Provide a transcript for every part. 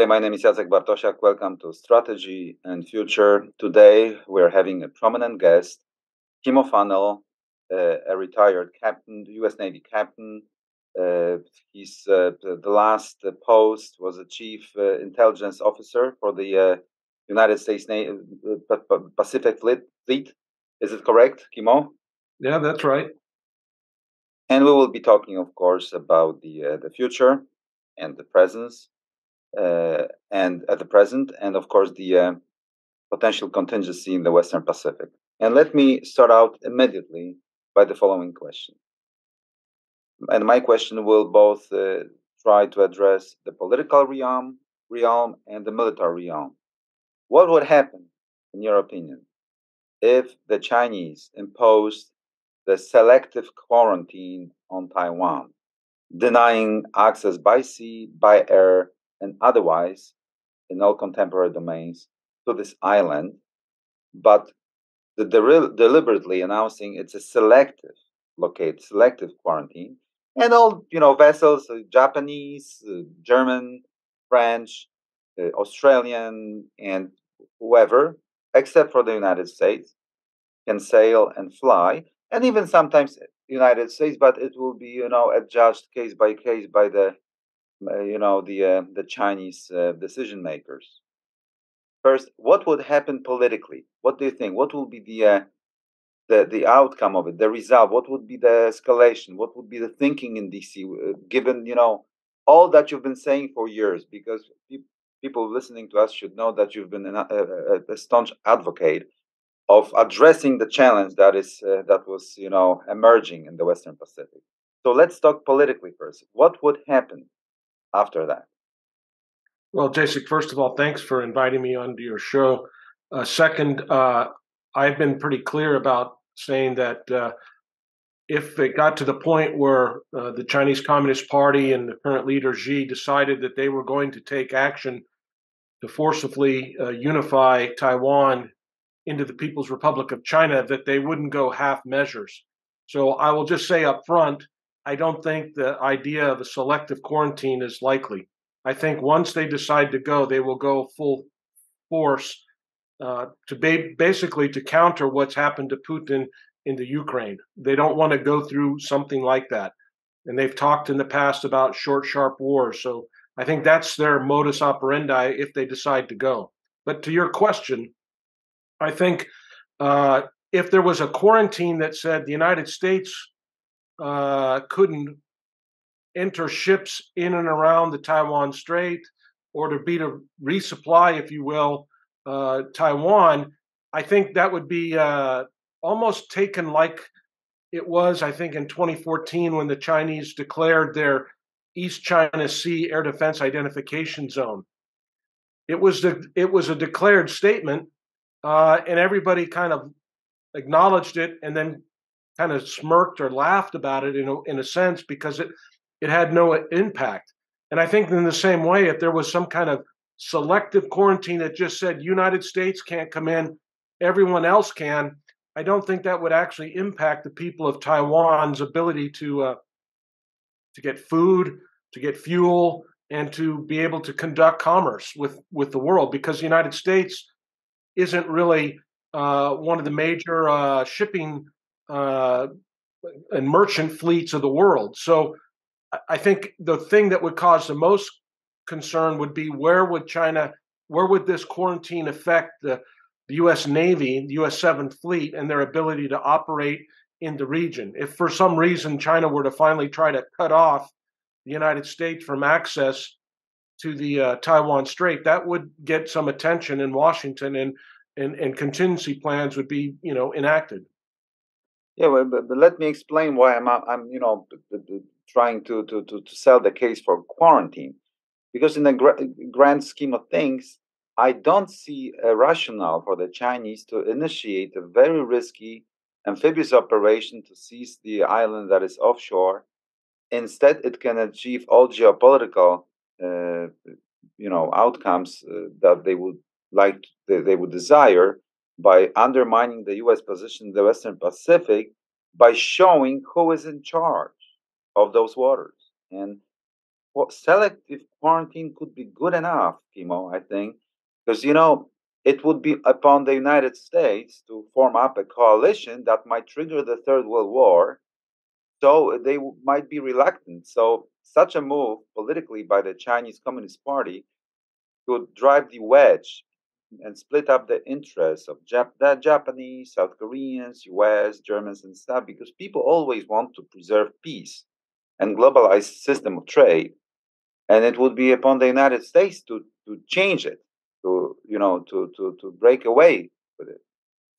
everybody. My name is Jacek Bartosiak. Welcome to Strategy and Future. Today, we're having a prominent guest, Kimo Fanell, uh, a retired captain, U.S. Navy captain. Uh, he's uh, the last post was a chief uh, intelligence officer for the uh, United States Navy, uh, Pacific Fleet. Is it correct, Kimo? Yeah, that's right. And we will be talking, of course, about the the future and the presence uh, and at the present, and of course the uh, potential contingency in the Western Pacific. And let me start out immediately by the following question. And my question will both uh, try to address the political realm, realm and the military realm. What would happen, in your opinion, if the Chinese imposed the selective quarantine on Taiwan, denying access by sea, by air, and otherwise in all contemporary domains to this island, but the de- deliberately announcing it's a selective locate, selective quarantine, and all you know vessels, uh, Japanese, uh, German, French, uh, Australian, and whoever, except for the United States, can sail and fly, and even sometimes United States, but it will be you know adjudged case by case by the you know the uh, the Chinese uh, decision makers. First, what would happen politically? What do you think? What will be the uh, the the outcome of it? The result? What would be the escalation? What would be the thinking in DC? Uh, given you know all that you've been saying for years, because pe- people listening to us should know that you've been an, a, a, a, staunch advocate of addressing the challenge that is uh, that was you know emerging in the Western Pacific. So let's talk politically first. What would happen after that. Well, Jacek, first of all, thanks for inviting me onto your show. Uh, second, uh, I've been pretty clear about saying that uh, if it got to the point where uh, the Chinese Communist Party and the current leader Xi decided that they were going to take action to forcibly uh, unify Taiwan into the People's Republic of China, that they wouldn't go half measures. So I will just say up front I don't think the idea of a selective quarantine is likely. I think once they decide to go, they will go full force uh, to ba- basically to counter what's happened to Putin in the Ukraine. They don't want to go through something like that, and they've talked in the past about short, sharp wars. So I think that's their modus operandi if they decide to go. But to your question, I think uh, if there was a quarantine that said the United States uh, couldn't enter ships in and around the Taiwan Strait or to be to resupply, if you will, uh, Taiwan, I think that would be uh, almost taken like it was, I think, in 2014 when the Chinese declared their East China Sea Air Defense Identification Zone. It was the, it was a declared statement, uh, and everybody kind of acknowledged it, and then kind of smirked or laughed about it in a, in a sense because it it had no impact. And I think in the same way, if there was some kind of selective quarantine that just said United States can't come in, everyone else can, I don't think that would actually impact the people of Taiwan's ability to uh, to get food, to get fuel, and to be able to conduct commerce with with the world because the United States isn't really uh, one of the major uh, shipping uh, and merchant fleets of the world. So I think the thing that would cause the most concern would be where would China, where would this quarantine affect the, the U.S. Navy, the U.S. Seventh Fleet, and their ability to operate in the region? If for some reason China were to finally try to cut off the United States from access to the uh, Taiwan Strait, that would get some attention in Washington, and and, and contingency plans would be you know enacted. Yeah, well, but, but let me explain why I'm I'm you know trying to, to to to sell the case for quarantine, because in the grand scheme of things, I don't see a rationale for the Chinese to initiate a very risky amphibious operation to seize the island that is offshore. Instead, it can achieve all geopolitical, uh, you know, outcomes uh, that they would like, they, they would desire by undermining the US position in the Western Pacific by showing who is in charge of those waters. And selective quarantine could be good enough, Kimo, I think, because, you know, it would be upon the United States to form up a coalition that might trigger the Third World War. So they might be reluctant. So, such a move politically by the Chinese Communist Party could drive the wedge and split up the interests of Jap- Japanese, South Koreans, US, Germans, and stuff, because people always want to preserve peace and globalized system of trade. And it would be upon the United States to, to change it, to you know, to, to, to break away with it,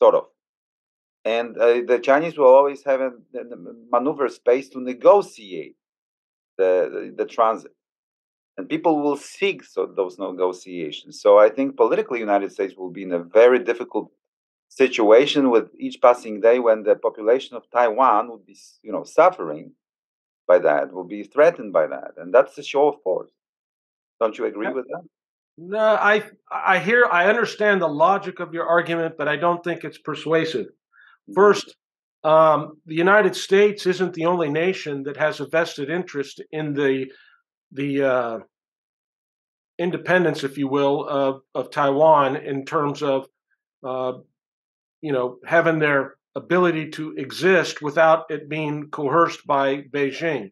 sort of. And uh, the Chinese will always have a, a maneuver space to negotiate the, the, the transit and people will seek so those negotiations. So I think politically, United States will be in a very difficult situation with each passing day when the population of Taiwan would be, you know, suffering by that, will be threatened by that, and that's a show of force. Don't you agree with that? No, I I hear I understand the logic of your argument, but I don't think it's persuasive. Mm-hmm. First, um, the United States isn't the only nation that has a vested interest in the the uh, independence, if you will, of, of Taiwan in terms of, uh, you know, having their ability to exist without it being coerced by Beijing.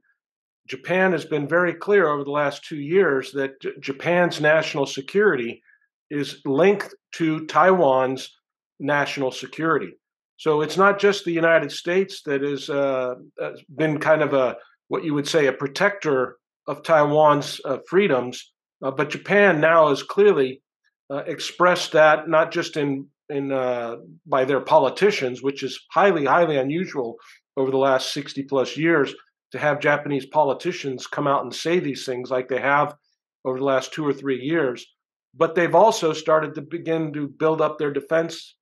Japan has been very clear over the last two years that J- Japan's national security is linked to Taiwan's national security. So it's not just the United States that has uh, been kind of a what you would say a protector of Taiwan's uh, freedoms, uh, but Japan now has clearly uh, expressed that not just in in uh, by their politicians, which is highly highly unusual over the last sixty plus years to have Japanese politicians come out and say these things like they have over the last two or three years. But they've also started to begin to build up their defense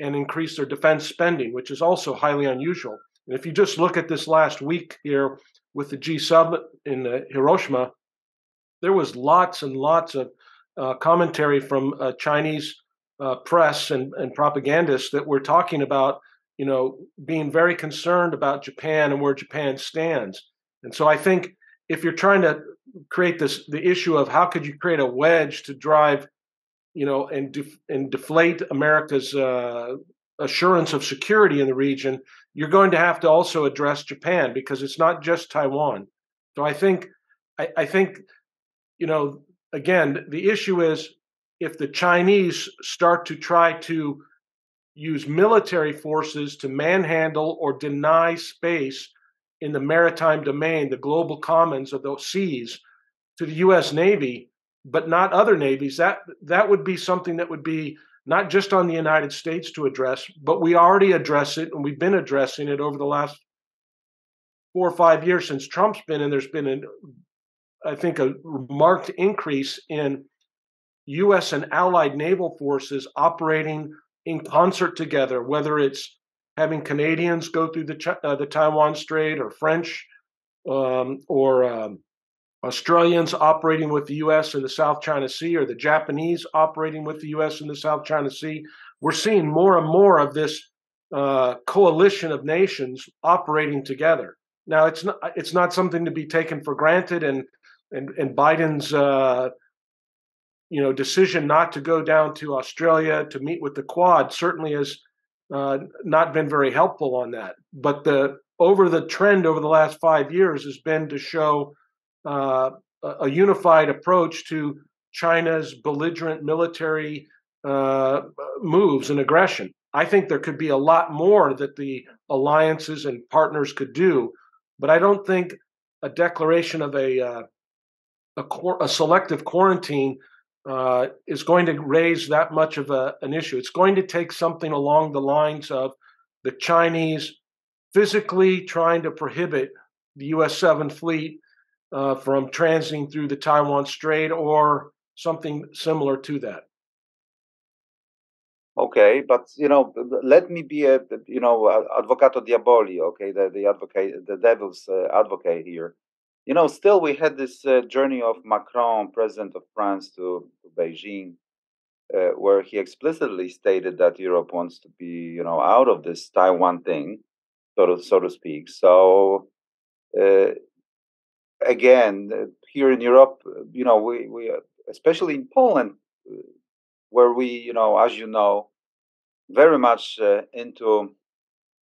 and increase their defense spending, which is also highly unusual. And if you just look at this last week here with the G7 in uh, Hiroshima, there was lots and lots of uh, commentary from uh, Chinese uh, press and, and propagandists that were talking about, you know, being very concerned about Japan and where Japan stands. And so I think if you're trying to create this, the issue of how could you create a wedge to drive, you know, and def- and deflate America's uh, assurance of security in the region, you're going to have to also address Japan because it's not just Taiwan. So I think, I, I think, you know, again, the issue is if the Chinese start to try to use military forces to manhandle or deny space in the maritime domain, the global commons of those seas, to the U.S. Navy, but not other navies, that that would be something that would be not just on the United States to address, but we already address it and we've been addressing it over the last four or five years since Trump's been in. There's been, an, I think, a marked increase in U.S. and allied naval forces operating in concert together, whether it's having Canadians go through the, uh, the Taiwan Strait or French um, or um, Australians operating with the US in the South China Sea or the Japanese operating with the US in the South China Sea. We're seeing more and more of this uh, coalition of nations operating together. Now, it's not it's not something to be taken for granted, and and and Biden's uh, you know decision not to go down to Australia to meet with the Quad certainly has uh, not been very helpful on that. But the over the trend over the last five years has been to show uh, a unified approach to China's belligerent military uh, moves and aggression. I think there could be a lot more that the alliances and partners could do, but I don't think a declaration of a a, a, selective quarantine uh, is going to raise that much of a, an issue. It's going to take something along the lines of the Chinese physically trying to prohibit the U.S. Seventh Fleet uh, from transiting through the Taiwan Strait or something similar to that. Okay, but you know, let me be a you know advocato diaboli. Okay, the the advocate, the devil's uh, advocate here. You know, still we had this uh, journey of Macron, president of France, to, to Beijing, uh, where he explicitly stated that Europe wants to be, you know, out of this Taiwan thing, so to so to speak. So uh, again, here in Europe, you know, we we especially in Poland, where we, you know, as you know, very much uh, into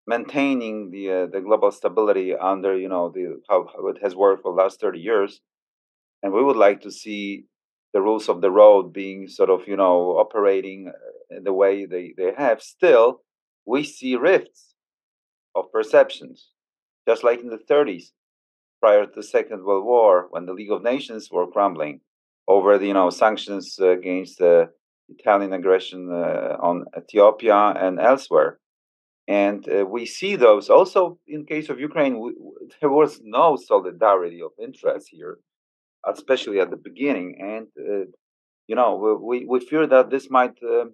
maintaining the uh, the global stability under you know the how, how, it has worked for the last 30 years. And we would like to see the rules of the road being sort of you know operating uh, the way they, they have. Still we see rifts of perceptions just like in the 30s prior to the second world war when the league of nations were crumbling over the you know sanctions against the italian aggression uh, on ethiopia and elsewhere and uh, we see those also in case of Ukraine. We, there was no solidarity of interest here, especially at the beginning. And uh, you know, we, we fear that this might uh,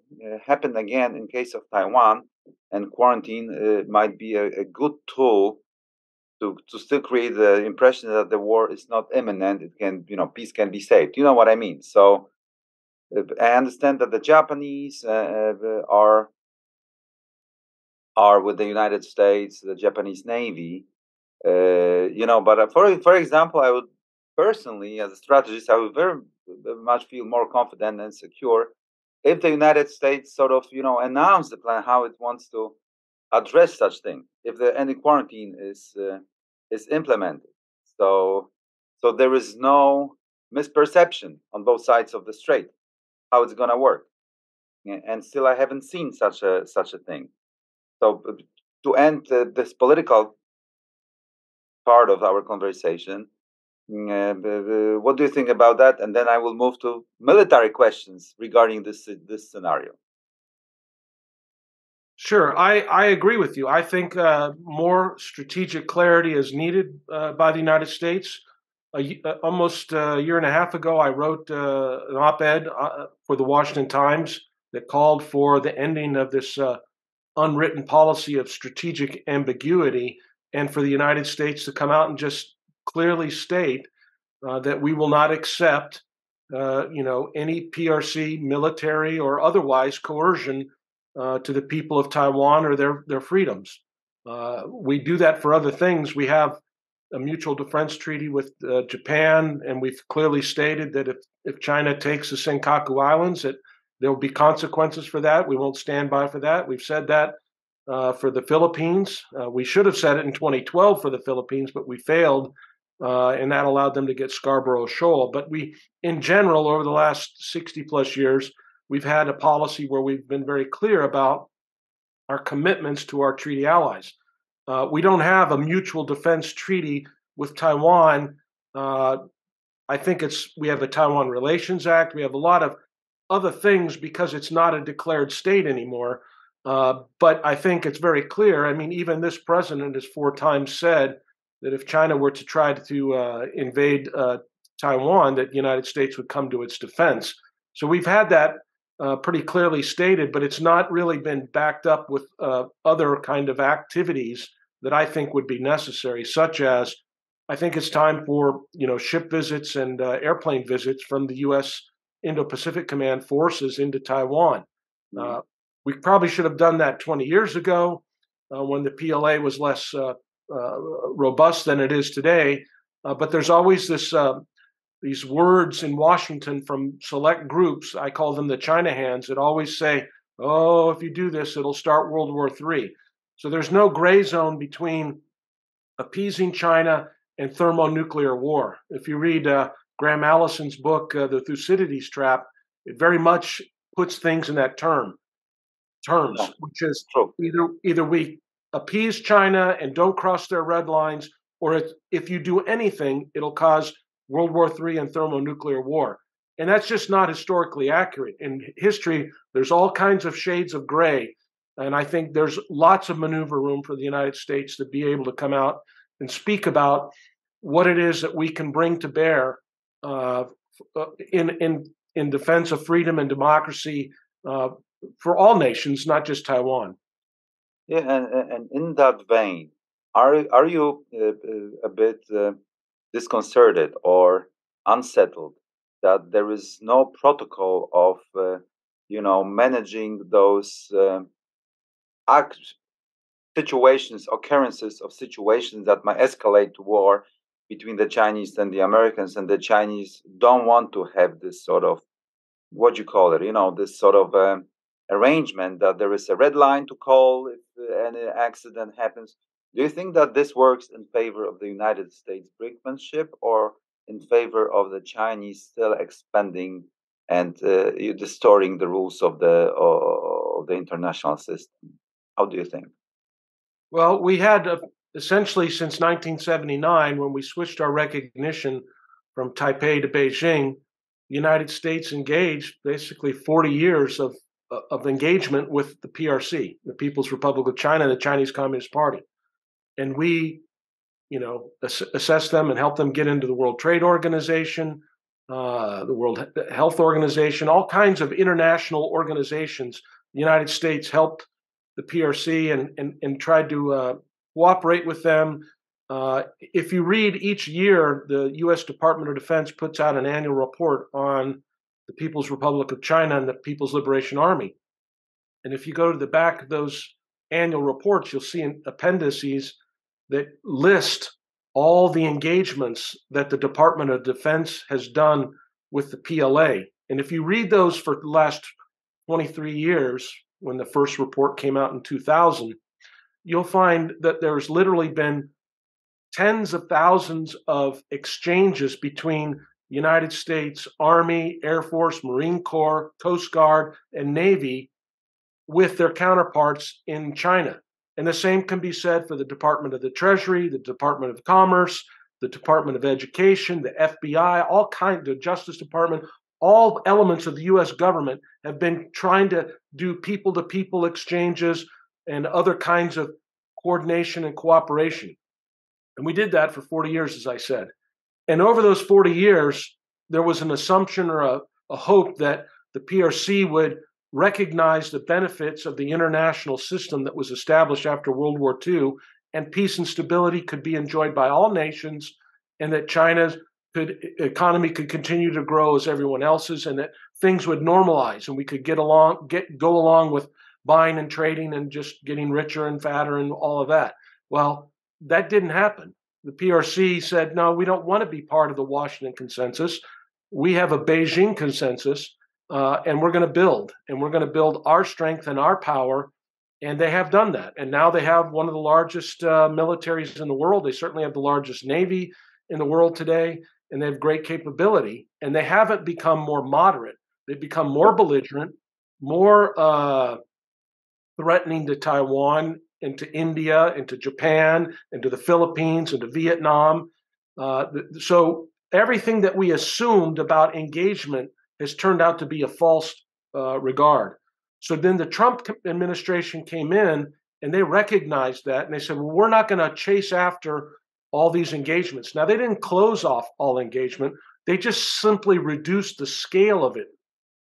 happen again in case of Taiwan, and quarantine uh, might be a, a, good tool to to still create the impression that the war is not imminent. It can, you know, peace can be saved. You know what I mean? So. Uh, I understand that the Japanese uh, are are with the United States, the Japanese Navy. Uh, you know, but uh, for for example, I would personally, as a strategist, I would very much feel more confident and secure if the United States sort of you know announce the plan how it wants to address such thing. If the any quarantine is uh, is implemented, so so there is no misperception on both sides of the strait how it's going to work. And still, I haven't seen such a such a thing. So to end uh, this political part of our conversation, uh, what do you think about that? And then I will move to military questions regarding this this scenario. Sure, I, I agree with you. I think uh, more strategic clarity is needed uh, by the United States. A, almost a year and a half ago, I wrote uh, an op ed uh, for the Washington Times that called for the ending of this unwritten policy of strategic ambiguity and for the United States to come out and just clearly state uh, that we will not accept, uh, you know, any PRC military or otherwise coercion uh, to the people of Taiwan or their their freedoms. Uh, we do that for other things. We have a mutual defense treaty with uh, Japan, and we've clearly stated that if if China takes the Senkaku Islands, that there will be consequences for that. We won't stand by for that. We've said that uh, for the Philippines. Uh, we should have said it in 2012 for the Philippines, but we failed, uh, and that allowed them to get Scarborough Shoal. But we, in general, over the last 60 plus years, we've had a policy where we've been very clear about our commitments to our treaty allies. Uh, we don't have a mutual defense treaty with Taiwan. Uh, I think it's we have the Taiwan Relations Act. We have a lot of other things because it's not a declared state anymore. Uh, but I think it's very clear. I mean, even this president has four times said that if China were to try to uh, invade uh, Taiwan, that the United States would come to its defense. So we've had that uh, pretty clearly stated, but it's not really been backed up with uh, other kind of activities that I think would be necessary, such as I think it's time for you know ship visits and uh, airplane visits from the U.S. Indo-Pacific Command forces into Taiwan. Mm-hmm. Uh, we probably should have done that 20 years ago uh, when the PLA was less uh, uh, robust than it is today. Uh, but there's always this these words in Washington from select groups. I call them the China hands that always say, "Oh, if you do this, it'll start World War III." So there's no gray zone between appeasing China and thermonuclear war. If you read uh, Graham Allison's book, uh, The Thucydides Trap, it very much puts things in that term terms, yeah. which is True. either either we appease China and don't cross their red lines, or if, if you do anything, it'll cause World War III and thermonuclear war. And that's just not historically accurate. In history, there's all kinds of shades of gray. And I think there's lots of maneuver room for the United States to be able to come out and speak about what it is that we can bring to bear uh, uh, in in in defense of freedom and democracy uh, for all nations, not just Taiwan. Yeah, and, and in that vein, are are you uh, uh, a bit disconcerted or unsettled that there is no protocol of you know managing those act situations, occurrences of situations that might escalate to war between the Chinese and the Americans, and the Chinese don't want to have this sort of what you call it, you know, this sort of um, arrangement that there is a red line to call if any accident happens. Do you think that this works in favor of the United States brinkmanship or in favor of the Chinese still expanding and uh, distorting the rules of the of the international system? How do you think? Well, we had uh, essentially since 1979, when we switched our recognition from Taipei to Beijing, the United States engaged basically 40 years of uh, of engagement with the PRC, the People's Republic of China, the Chinese Communist Party, and we, you know, ass- assess them and help them get into the World Trade Organization, uh, the World Health Organization, all kinds of international organizations. The United States helped the PRC and and, and tried to uh, cooperate with them. Uh, if you read each year, the U.S. Department of Defense puts out an annual report on the People's Republic of China and the People's Liberation Army. And if you go to the back of those annual reports, you'll see appendices that list all the engagements that the Department of Defense has done with the PLA. And if you read those for the last 23 years, when the first report came out in 2000, you'll find that there's literally been tens of thousands of exchanges between United States Army, Air Force, Marine Corps, Coast Guard, and Navy with their counterparts in China. And the same can be said for the Department of the Treasury, the Department of Commerce, the Department of Education, the FBI, all kinds, the Justice Department, all elements of the US government have been trying to do people to people exchanges and other kinds of coordination and cooperation. And we did that for 40 years, as I said. And over those 40 years, there was an assumption or a, a hope that the PRC would recognize the benefits of the international system that was established after World War II, and peace and stability could be enjoyed by all nations, and that China's could economy could continue to grow as everyone else's, and that things would normalize, and we could get along, get go along with buying and trading, and just getting richer and fatter, and all of that. Well, that didn't happen. The PRC said, no, we don't want to be part of the Washington consensus. We have a Beijing consensus, uh, and we're going to build, and we're going to build our strength and our power. And they have done that. And now they have one of the largest uh, militaries in the world. They certainly have the largest navy in the world today, and they have great capability. And they haven't become more moderate. They've become more belligerent, more uh, threatening to Taiwan into India, into Japan, into the Philippines, into Vietnam. Uh, so everything that we assumed about engagement has turned out to be a false uh, regard. So then the Trump administration came in and they recognized that and they said, well, we're not going to chase after all these engagements. Now, they didn't close off all engagement, they just simply reduced the scale of it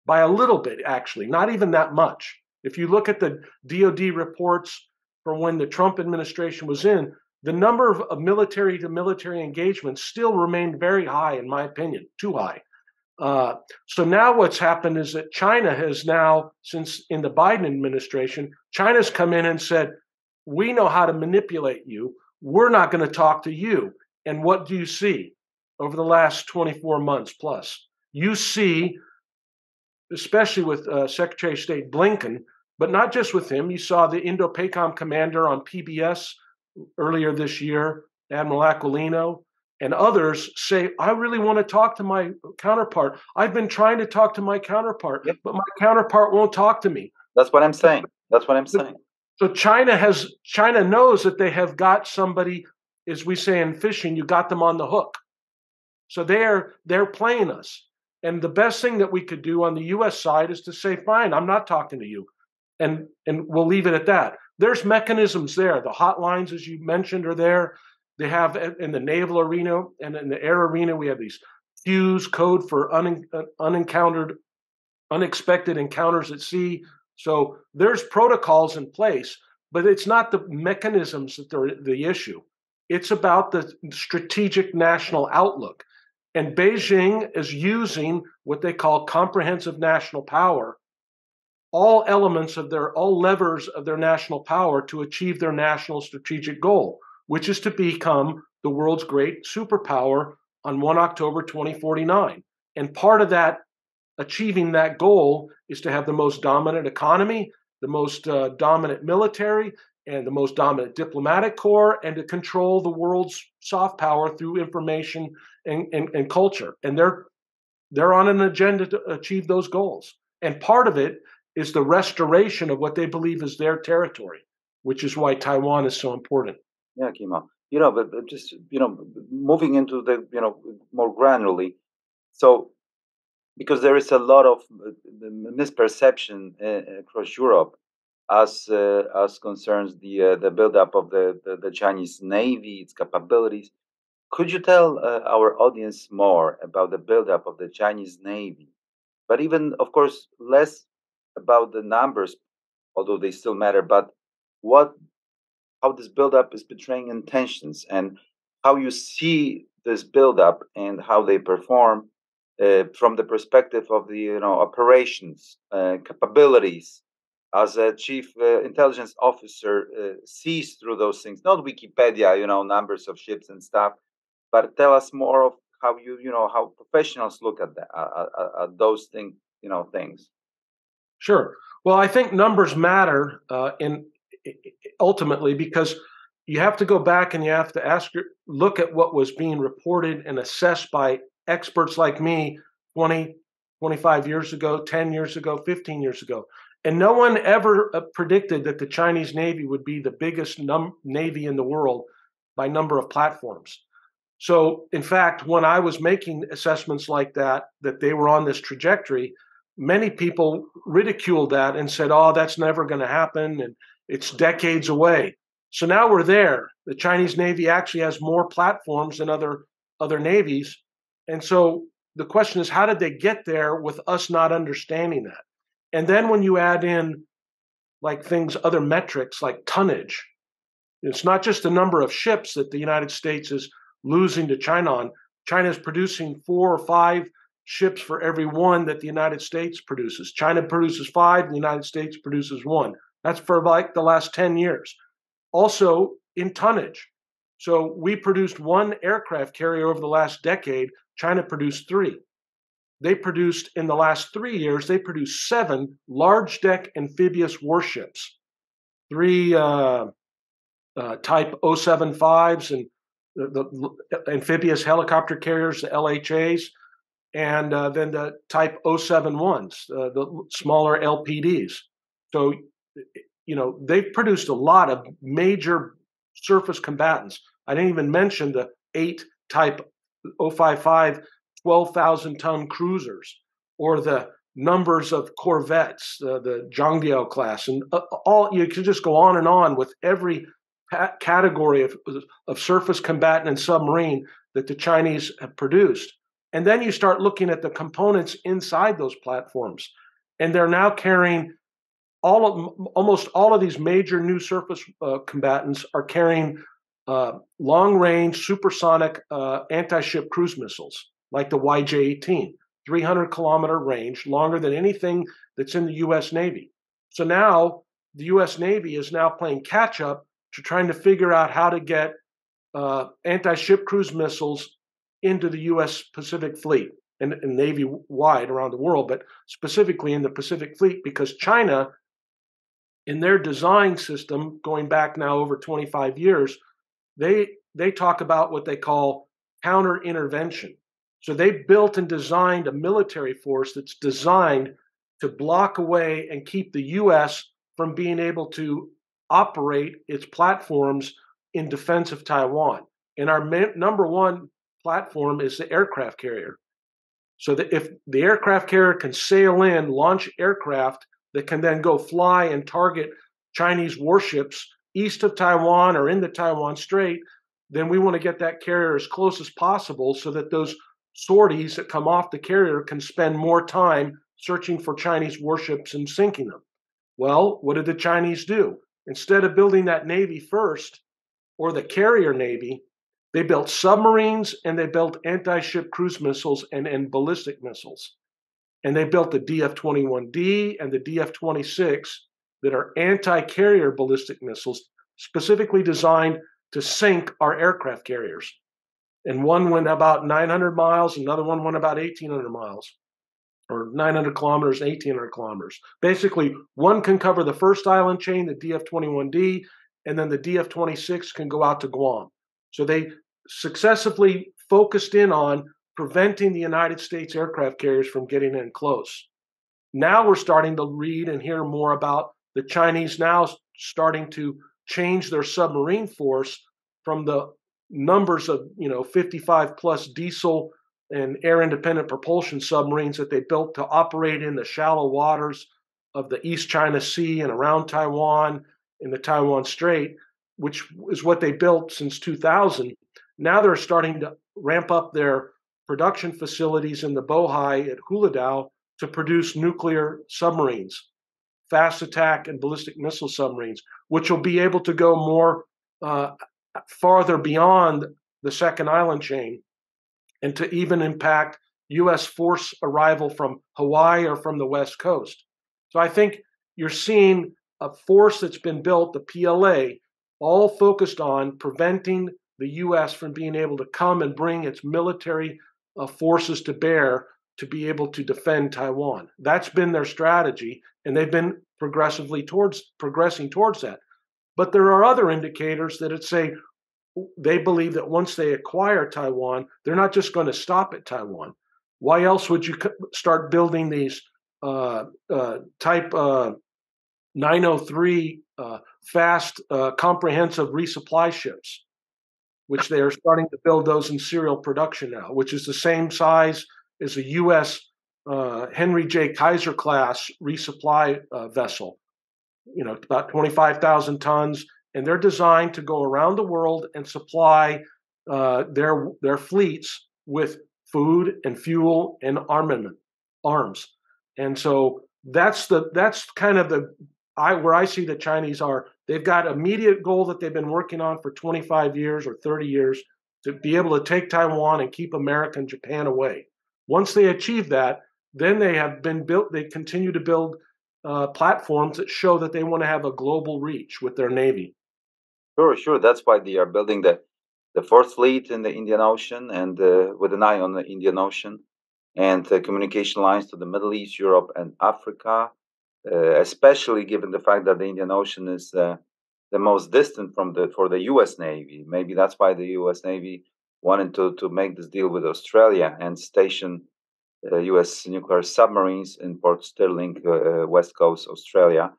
by a little bit, actually, not even that much. If you look at the DoD reports from when the Trump administration was in, the number of, military to military engagements still remained very high, in my opinion, too high. Uh, so now what's happened is that China has now, since in the Biden administration, China's come in and said, We know how to manipulate you. We're not going to talk to you. And what do you see over the last 24 months plus? You see, especially with uh, Secretary of State Blinken, but not just with him. You saw the Indo PACOM commander on PBS earlier this year, Admiral Aquilino, and others say, I really want to talk to my counterpart. I've been trying to talk to my counterpart, yep. but my counterpart won't talk to me. That's what I'm saying. That's what I'm saying. So China has China knows that they have got somebody, as we say in fishing, you got them on the hook. So they're they're playing us. And the best thing that we could do on the US side is to say, fine, I'm not talking to you and and we'll leave it at that. There's mechanisms there. The hotlines, as you mentioned, are there. They have in the naval arena and in the air arena, we have these CUES code for un, uh, unencountered, unexpected encounters at sea. So there's protocols in place, but it's not the mechanisms that are the issue. It's about the strategic national outlook. And Beijing is using what they call comprehensive national power all elements of their all levers of their national power to achieve their national strategic goal which is to become the world's great superpower on 1 October 2049. And part of that, achieving that goal, is to have the most dominant economy, the most uh, dominant military, and the most dominant diplomatic corps, and to control the world's soft power through information and, and, and culture. And they're they're on an agenda to achieve those goals. And part of it is the restoration of what they believe is their territory, which is why Taiwan is so important. Yeah, Kimo. You know, but, but just you know, moving into the you know more granularly. So, because there is a lot of uh, misperception uh, across Europe as uh, as concerns the uh, the buildup of the, the, the Chinese Navy, its capabilities. Could you tell uh, our audience more about the buildup of the Chinese Navy, but even, of course, less about the numbers, although they still matter, but what how this buildup is betraying intentions and how you see this buildup and how they perform uh, from the perspective of the you know operations uh, capabilities. As a chief uh, intelligence officer uh, sees through those things not wikipedia you know numbers of ships and stuff but tell us more of how you you know how professionals look at that at those things you know things Sure. Well, I think numbers matter uh, in ultimately because you have to go back and you have to ask look at what was being reported and assessed by experts like me 20 25 years ago 10 years ago 15 years ago and no one ever uh, predicted that the chinese navy would be the biggest num- navy in the world by number of platforms so in fact when i was making assessments like that that they were on this trajectory many people ridiculed that and said, oh, that's never going to happen and it's decades away. So now we're there. The Chinese Navy actually has more platforms than other other navies. And so the question is, how did they get there with us not understanding that? And then when you add in like things, other metrics like tonnage, it's not just the number of ships that the United States is losing to China on. China is producing four or five ships for every one that the United States produces. China produces five, the United States produces one. That's for like the last 10 years. Also in tonnage. So we produced one aircraft carrier over the last decade, China produced three. They produced in the last three years, they produced seven large deck amphibious warships, three uh, uh, type 075s and the, the amphibious helicopter carriers, the LHAs, and uh, then the type 071s, uh, the smaller LPDs. So, you know, they've produced a lot of major surface combatants. I didn't even mention the eight type 055 12,000 ton cruisers or the numbers of corvettes, uh, the Jiangdao class, and uh, all you could just go on and on with every category of, of surface combatant and submarine that the Chinese have produced. And then you start looking at the components inside those platforms. And they're now carrying all of almost all of these major new surface uh, combatants are carrying uh, long range supersonic uh, anti ship cruise missiles like the YJ 18, 300 kilometer range, longer than anything that's in the US Navy. So now the US Navy is now playing catch up to trying to figure out how to get uh, anti ship cruise missiles into the U.S. Pacific Fleet and, and Navy wide around the world, but specifically in the Pacific Fleet because China, in their design system, going back now over 25 years, they they talk about what they call counter intervention. So they built and designed a military force that's designed to block away and keep the U.S. from being able to operate its platforms in defense of Taiwan. And our number one platform is the aircraft carrier. So that if the aircraft carrier can sail in, launch aircraft that can then go fly and target Chinese warships east of Taiwan or in the Taiwan Strait, then we want to get that carrier as close as possible so that those sorties that come off the carrier can spend more time searching for Chinese warships and sinking them. Well, what did the Chinese do? Instead of building that navy first, or the carrier navy, they built submarines and they built anti ship cruise missiles and, and ballistic missiles. And they built the DF 21D and the DF 26 that are anti carrier ballistic missiles specifically designed to sink our aircraft carriers. And one went about 900 miles, another one went about 1,800 miles, or 900 kilometers, 1,800 kilometers. Basically, one can cover the first island chain, the DF 21D, and then the DF 26 can go out to Guam. So they successively focused in on preventing the United States aircraft carriers from getting in close. Now we're starting to read and hear more about the Chinese now starting to change their submarine force from the numbers of you know 55 plus diesel and air independent propulsion submarines that they built to operate in the shallow waters of the East China Sea and around Taiwan in the Taiwan Strait, which is what they built since 2000. Now they're starting to ramp up their production facilities in the Bohai at Huludao to produce nuclear submarines, fast attack and ballistic missile submarines, which will be able to go more uh, farther beyond the second island chain and to even impact U.S. force arrival from Hawaii or from the West Coast. So I think you're seeing a force that's been built, the PLA, all focused on preventing the U.S. from being able to come and bring its military uh, forces to bear to be able to defend Taiwan. That's been their strategy, and they've been progressively towards progressing towards that. But there are other indicators that it say they believe that once they acquire Taiwan, they're not just going to stop at Taiwan. Why else would you start building these uh, uh, type uh, 903 uh, fast, uh, comprehensive resupply ships? which they are starting to build those in serial production now, which is the same size as a U.S. Uh, Henry J. Kaiser class resupply uh, vessel. You know, about 25,000 tons, and they're designed to go around the world and supply uh, their their fleets with food and fuel and armament, arms. And so that's the that's kind of the I where I see the Chinese are they've got immediate goal that they've been working on for 25 years or 30 years to be able to take Taiwan and keep America and Japan away. Once they achieve that, then they have been built. They continue to build uh, platforms that show that they want to have a global reach with their navy. Sure, sure. That's why they are building the the fourth fleet in the Indian Ocean and uh, with an eye on the Indian Ocean and uh, communication lines to the Middle East, Europe, and Africa uh, especially given the fact that the Indian Ocean is uh, the most distant from the for the U.S. Navy. Maybe that's why the U.S. Navy wanted to to make this deal with Australia and station uh, U.S. nuclear submarines in Port Stirling, uh, uh, west coast Australia,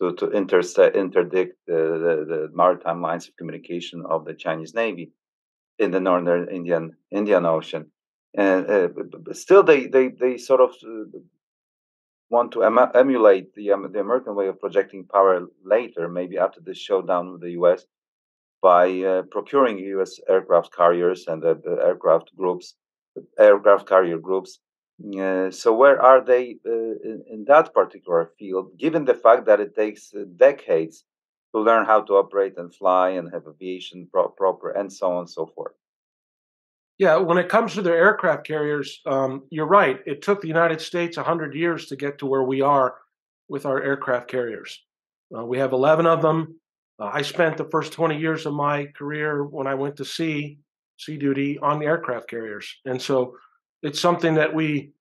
to to intercept interdict the, the, the maritime lines of communication of the Chinese Navy in the northern Indian Indian Ocean. And uh, still, they they they sort of want to em- emulate the, um, the American way of projecting power later, maybe after the showdown with the US, by uh, procuring US aircraft carriers and the, the aircraft groups, aircraft carrier groups. Uh, so, where are they uh, in, in, that particular field, given the fact that it takes uh, decades to learn how to operate and fly and have aviation pro- proper and so on and so forth? Yeah, when it comes to their aircraft carriers, um, you're right. It took the United States 100 years to get to where we are with our aircraft carriers. Uh, we have 11 of them. Uh, I spent the first 20 years of my career when I went to sea, sea duty on the aircraft carriers. And so it's something that we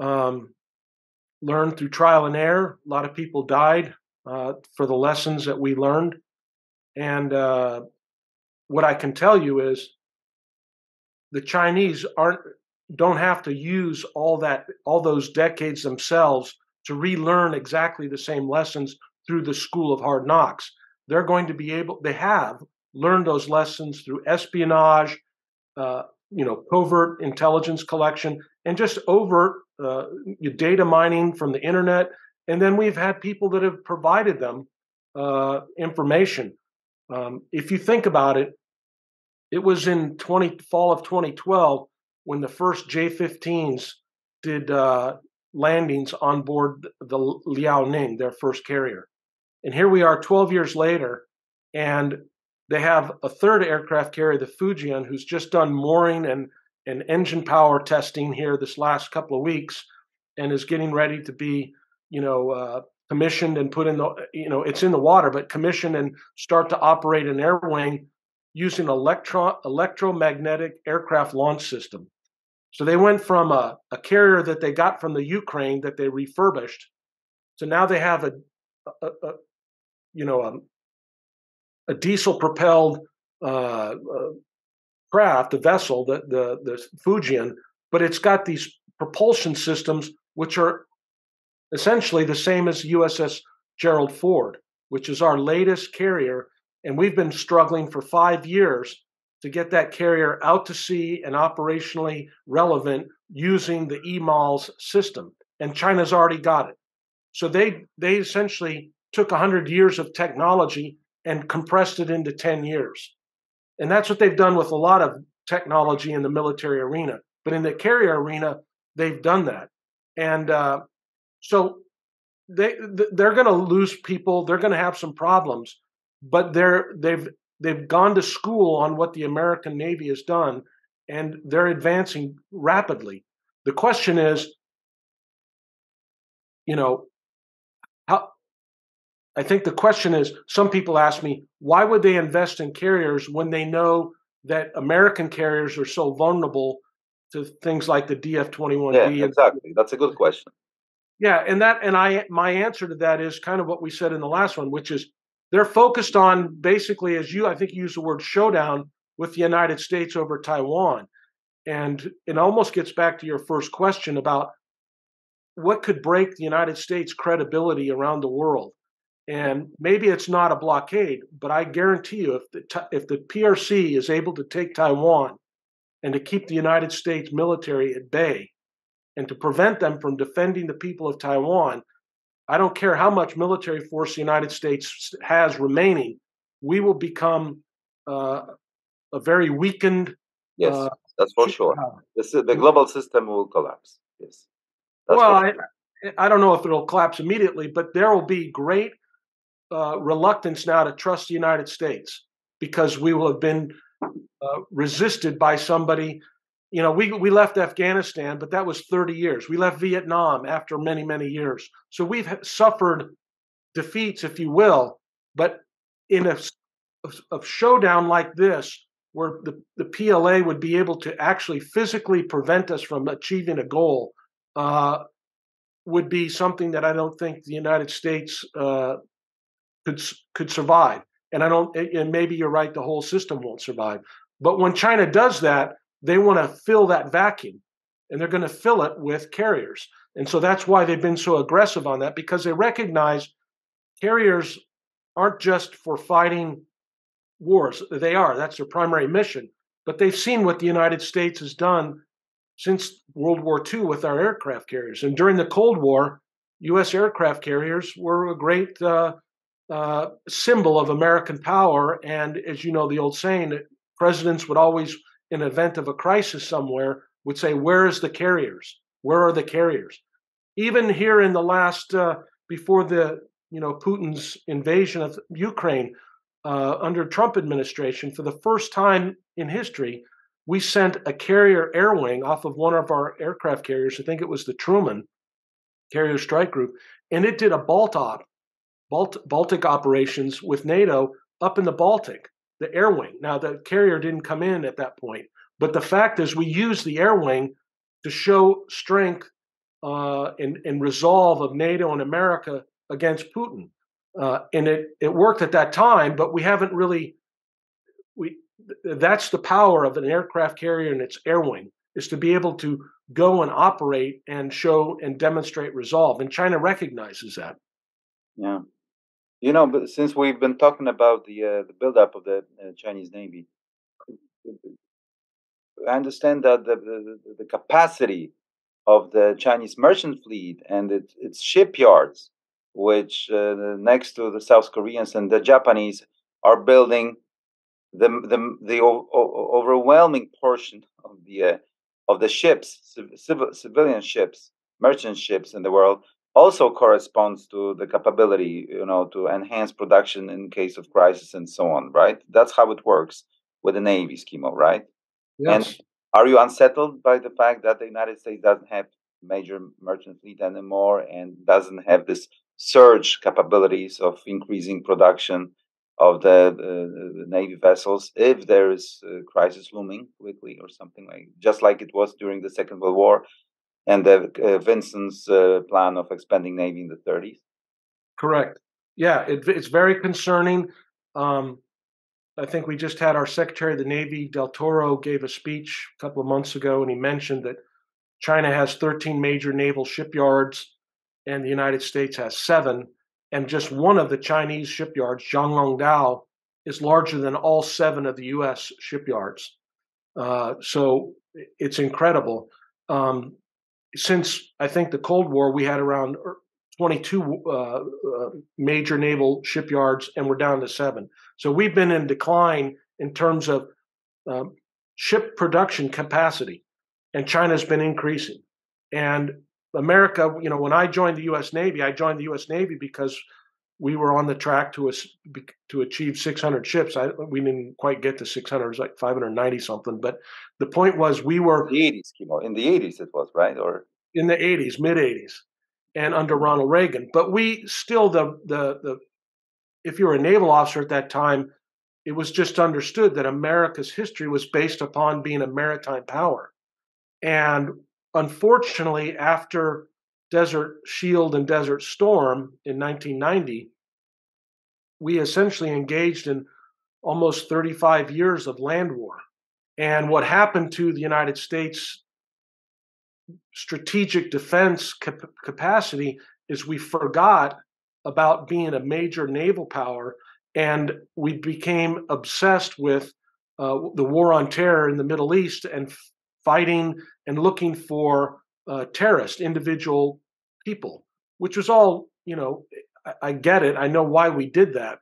um, learned through trial and error. A lot of people died uh, for the lessons that we learned. And uh, what I can tell you is the Chinese aren't don't have to use all that all those decades themselves to relearn exactly the same lessons through the school of hard knocks. They're going to be able they have learned those lessons through espionage, uh, you know, covert intelligence collection, and just overt uh, data mining from the internet. And then we've had people that have provided them uh, information. Um, if you think about it, it was in 20 fall of 2012 when the first J-15s did uh, landings on board the Liaoning, their first carrier. And here we are 12 years later, and they have a third aircraft carrier, the Fujian, who's just done mooring and, and engine power testing here this last couple of weeks and is getting ready to be, you know, uh, commissioned and put in the, you know, it's in the water, but commissioned and start to operate an air wing using electron electromagnetic aircraft launch system. So they went from a, a carrier that they got from the Ukraine that they refurbished, to now they have a, a, a you know a, a diesel propelled uh, uh, craft, a vessel, the the the Fujian, but it's got these propulsion systems which are essentially the same as USS Gerald Ford, which is our latest carrier, and we've been struggling for five years to get that carrier out to sea and operationally relevant using the EMALS system. And China's already got it. So they they essentially took 100 years of technology and compressed it into 10 years. And that's what they've done with a lot of technology in the military arena. But in the carrier arena, they've done that. And uh, so they they're going to lose people. They're going to have some problems. But they're they've they've gone to school on what the American Navy has done, and they're advancing rapidly. The question is, you know, how I think the question is some people ask me, why would they invest in carriers when they know that American carriers are so vulnerable to things like the DF21D? Yeah, exactly. That's a good question. Yeah, and that and I my answer to that is kind of what we said in the last one, which is they're focused on basically, as you I think you use the word showdown with the United States over Taiwan. And it almost gets back to your first question about what could break the United States credibility around the world. And maybe it's not a blockade, but I guarantee you, if the, if the PRC is able to take Taiwan and to keep the United States military at bay and to prevent them from defending the people of Taiwan, I don't care how much military force the United States has remaining, we will become uh, a very weakened. Yes, uh, that's for sure. The, the global system will collapse. Yes. well, sure. I, I don't know if it'll collapse immediately, but there will be great uh, reluctance now to trust the United States because we will have been uh, resisted by somebody. You know, we we left Afghanistan, but that was 30 years. We left Vietnam after many many years. So we've suffered defeats, if you will. But in a, a showdown like this, where the, the PLA would be able to actually physically prevent us from achieving a goal, uh, would be something that I don't think the United States uh, could could survive. And I don't. And maybe you're right. The whole system won't survive. But when China does that, they want to fill that vacuum, and they're going to fill it with carriers. And so that's why they've been so aggressive on that because they recognize carriers aren't just for fighting wars. They are. That's their primary mission. But they've seen what the United States has done since World War II with our aircraft carriers. And during the Cold War, U.S. aircraft carriers were a great uh, uh, symbol of American power. And as you know, the old saying presidents would always, in event of a crisis somewhere, would say, "Where is the carriers? Where are the carriers?" Even here in the last, uh, before the you know Putin's invasion of Ukraine uh, under Trump administration, for the first time in history, we sent a carrier air wing off of one of our aircraft carriers. I think it was the Truman Carrier Strike Group, and it did a Baltop Balt- Baltic operations with NATO up in the Baltic, the air wing. Now, the carrier didn't come in at that point, but the fact is, we used the air wing to show strength uh, and, and resolve of NATO and America against Putin. Uh, and it, it worked at that time, but we haven't really. We that's the power of an aircraft carrier and its air wing is to be able to go and operate and show and demonstrate resolve. And China recognizes that. Yeah. You know, but since we've been talking about the uh, the buildup of the uh, Chinese Navy, I understand that the, the, the capacity of the Chinese merchant fleet and its, its shipyards, which uh, next to the South Koreans and the Japanese are building the the, the o- o- overwhelming portion of the uh, of the ships, civil, civilian ships, merchant ships in the world also corresponds to the capability, you know, to enhance production in case of crisis and so on, right? That's how it works with the Navy schema, right? Yes. And are you unsettled by the fact that the United States doesn't have major merchant fleet anymore and doesn't have this surge capabilities of increasing production of the, the navy vessels if there is a crisis looming quickly or something like just like it was during the Second World War and the, uh, Vinson's uh, plan of expanding navy in the 30s. Correct. Yeah, it, it's very concerning. Um, I think we just had our Secretary of the Navy, Del Toro, gave a speech a couple of months ago, and he mentioned that China has 13 major naval shipyards, and the United States has seven. And just one of the Chinese shipyards, Zhonglongdao, is larger than all seven of the U.S. shipyards. Uh, so it's incredible. Um, since I think the Cold War, we had around 22 uh, uh, major naval shipyards, and we're down to seven. So we've been in decline in terms of uh, ship production capacity, and China's been increasing. And America, you know, when I joined the U.S. Navy, I joined the U.S. Navy because we were on the track to to achieve 600 ships. I, we didn't quite get to 600; it was like 590 something. But the point was, we were in the 80s. In the 80s, it was right, or in the 80s, mid 80s, and under Ronald Reagan. But we still the the the if you were a naval officer at that time, it was just understood that America's history was based upon being a maritime power, and unfortunately, after Desert Shield and Desert Storm in 1990, we essentially engaged in almost 35 years of land war. And what happened to the United States strategic defense cap- capacity is we forgot about being a major naval power and we became obsessed with uh, the war on terror in the Middle East and fighting and looking for uh, terrorists, individual people, which was all, you know, I, I get it. I know why we did that.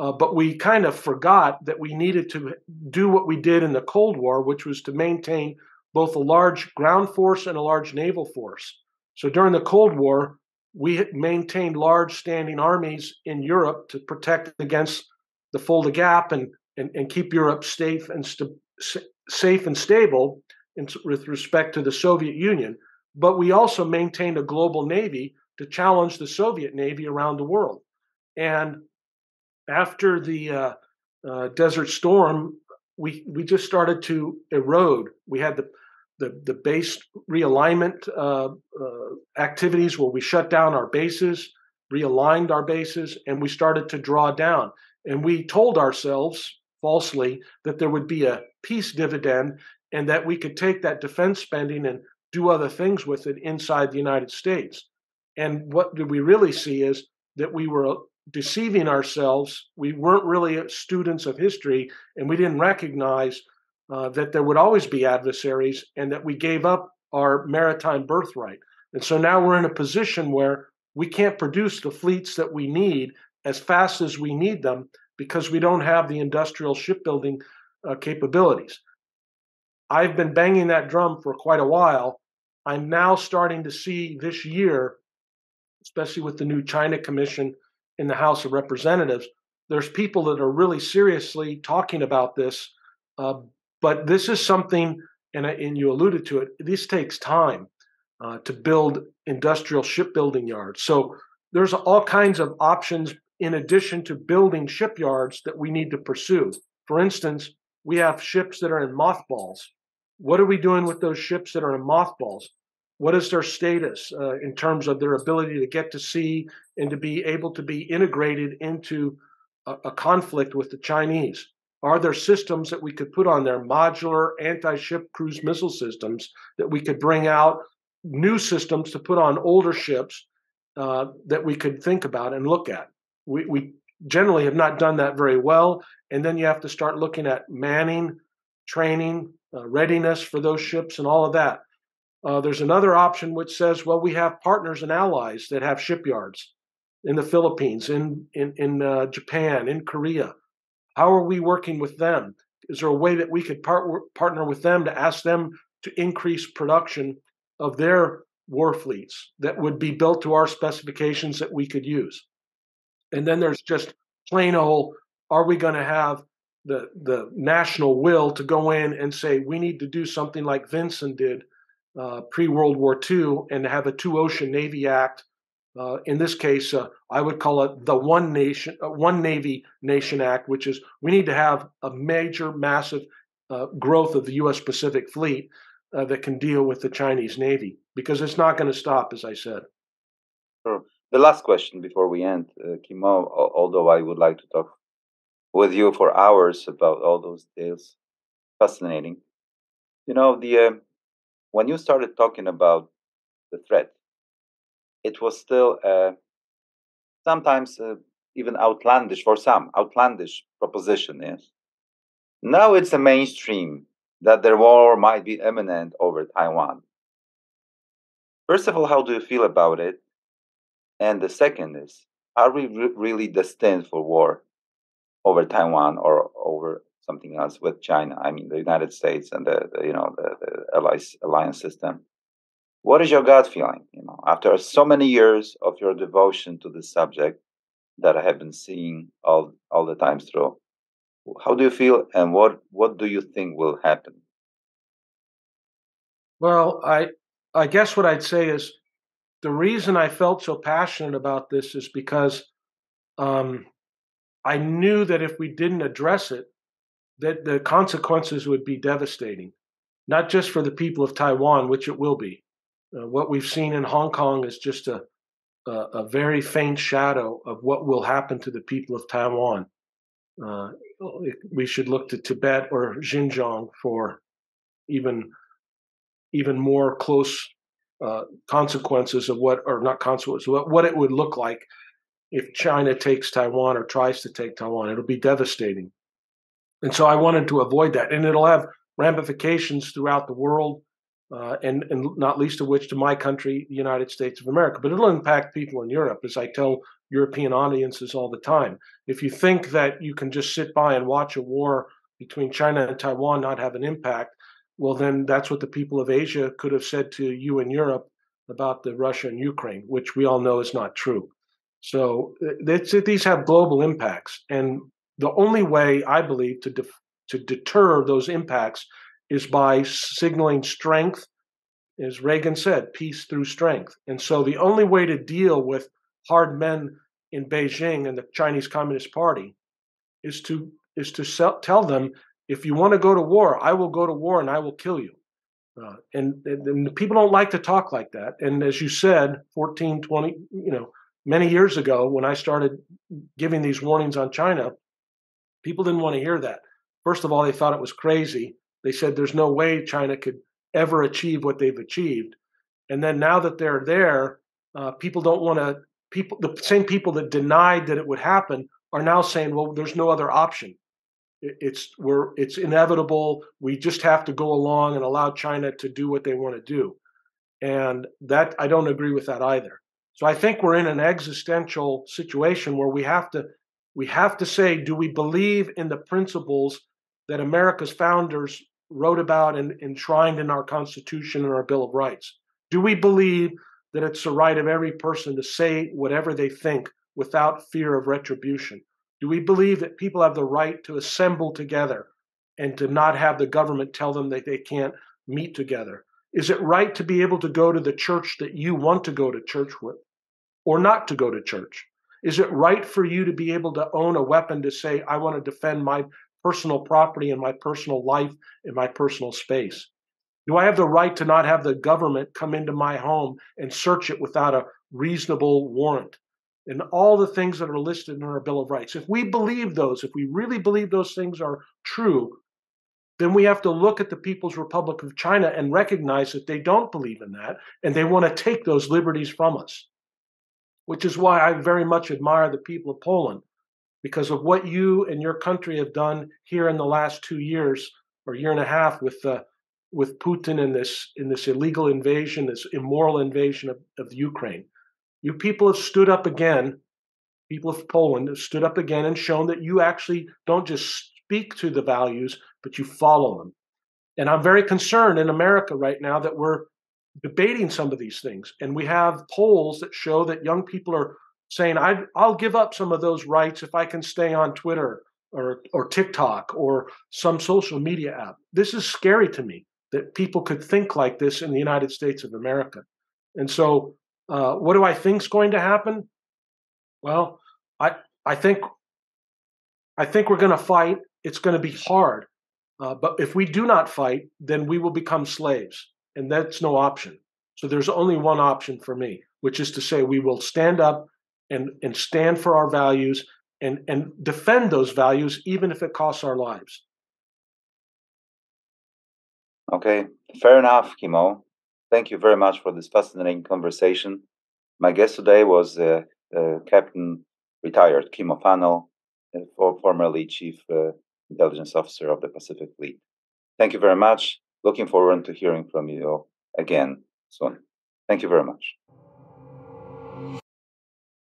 Uh, but we kind of forgot that we needed to do what we did in the Cold War, which was to maintain both a large ground force and a large naval force. So during the Cold War, we maintained large standing armies in Europe to protect against the Fulda Gap and, and, and keep Europe safe and st- safe and stable in, with respect to the Soviet Union. But we also maintained a global navy to challenge the Soviet navy around the world. And after the uh, uh, Desert Storm, we we just started to erode. We had the the, the base realignment uh, uh, activities where we shut down our bases, realigned our bases, and we started to draw down. And we told ourselves falsely that there would be a peace dividend and that we could take that defense spending and do other things with it inside the United States. And what did we really see is that we were deceiving ourselves. We weren't really students of history, and we didn't recognize uh, that there would always be adversaries and that we gave up our maritime birthright. And so now we're in a position where we can't produce the fleets that we need as fast as we need them because we don't have the industrial shipbuilding uh, capabilities. I've been banging that drum for quite a while. I'm now starting to see this year, especially with the new China Commission in the House of Representatives, there's people that are really seriously talking about this, uh, but this is something, and, and you alluded to it, this takes time uh, to build industrial shipbuilding yards. So there's all kinds of options in addition to building shipyards that we need to pursue. For instance, we have ships that are in mothballs. What are we doing with those ships that are in mothballs? What is their status uh, in terms of their ability to get to sea and to be able to be integrated into a, a conflict with the Chinese? Are there systems that we could put on there, modular anti ship cruise missile systems that we could bring out, new systems to put on older ships uh, that we could think about and look at? We, we generally have not done that very well. And then you have to start looking at manning, training, uh, readiness for those ships, and all of that. Uh, there's another option which says, well, we have partners and allies that have shipyards in the Philippines, in in, in uh, Japan, in Korea. How are we working with them? Is there a way that we could part- partner with them to ask them to increase production of their war fleets that would be built to our specifications that we could use? And then there's just plain old: Are we going to have the the national will to go in and say we need to do something like Vinson did uh, pre World War II and have a two ocean Navy Act Uh, in this case, uh, I would call it the One Nation, uh, One Navy Nation Act, which is we need to have a major, massive uh, growth of the U.S. Pacific Fleet uh, that can deal with the Chinese Navy because it's not going to stop, as I said. Sure. The last question before we end, Kimo, although I would like to talk with you for hours about all those details, fascinating. You know, the when you started talking about the threat it was still uh, sometimes uh, even outlandish for some outlandish proposition yes. Now it's a mainstream that the war might be imminent over taiwan. First of all how do you feel about it? And the second is are we re- really destined for war over taiwan or over something else with china i mean the united states and the, the you know the, the alliance, alliance system. What is your gut feeling you know after so many years of your devotion to this subject that i have been seeing all all the times through how do you feel and what what do you think will happen? Well i i guess what i'd say is the reason i felt so passionate about this is because um, i knew that if we didn't address it that the consequences would be devastating not just for the people of taiwan which it will be uh, what we've seen in Hong Kong is just a, a, a, very faint shadow of what will happen to the people of Taiwan. Uh, we should look to Tibet or Xinjiang for even even more close uh, consequences of what, or not consequences, what, what it would look like if China takes Taiwan or tries to take Taiwan. It'll be devastating. And so I wanted to avoid that. And it'll have ramifications throughout the world uh, and, and not least of which to my country, the United States of America. But it'll impact people in Europe, as I tell European audiences all the time. If you think that you can just sit by and watch a war between China and Taiwan not have an impact, well, then that's what the people of Asia could have said to you in Europe about the Russia and Ukraine, which we all know is not true. So these have global impacts, and the only way I believe to def- to deter those impacts is by signaling strength. As Reagan said, peace through strength. And so the only way to deal with hard men in Beijing and the Chinese Communist Party is to is to sell, tell them if you want to go to war, I will go to war and I will kill you. Uh, and, and, and people don't like to talk like that. And as you said, 14, 20, you know, many years ago when I started giving these warnings on China, people didn't want to hear that. First of all, they thought it was crazy. They said there's no way China could ever achieve what they've achieved. And then now that they're there, uh, people don't want to. People, the same people that denied that it would happen, are now saying, "Well, there's no other option. It's we're it's inevitable. We just have to go along and allow China to do what they want to do." And that I don't agree with that either. So I think we're in an existential situation where we have to we have to say, do we believe in the principles that America's founders wrote about and enshrined in our Constitution and our Bill of Rights? Do we believe that it's the right of every person to say whatever they think without fear of retribution? Do we believe that people have the right to assemble together and to not have the government tell them that they can't meet together? Is it right to be able to go to the church that you want to go to church with or not to go to church? Is it right for you to be able to own a weapon to say, I want to defend my personal property and my personal life and my personal space? Do I have the right to not have the government come into my home and search it without a reasonable warrant? And all the things that are listed in our Bill of Rights. If we believe those, if we really believe those things are true, then we have to look at the People's Republic of China and recognize that they don't believe in that and they want to take those liberties from us. Which is why I very much admire the people of Poland because of what you and your country have done here in the last two years or year and a half with uh, with Putin in this in this illegal invasion, this immoral invasion of, of Ukraine. You people have stood up again. People of Poland have stood up again and shown that you actually don't just speak to the values, but you follow them. And I'm very concerned in America right now that we're debating some of these things. And we have polls that show that young people are saying i will give up some of those rights if I can stay on Twitter or or TikTok or some social media app. This is scary to me that people could think like this in the United States of America. And so Uh, what do I think is going to happen? Well, I I think I think we're going to fight. It's going to be hard, uh, but if we do not fight, then we will become slaves, and that's no option. So there's only one option for me, which is to say we will stand up and and stand for our values and and defend those values even if it costs our lives. Okay, fair enough, Kimo. Thank you very much for this fascinating conversation. My guest today was uh, uh, Captain retired Kimo Fanell, uh, for, formerly Chief uh, Intelligence Officer of the Pacific Fleet. Thank you very much. Looking forward to hearing from you again soon. Thank you very much.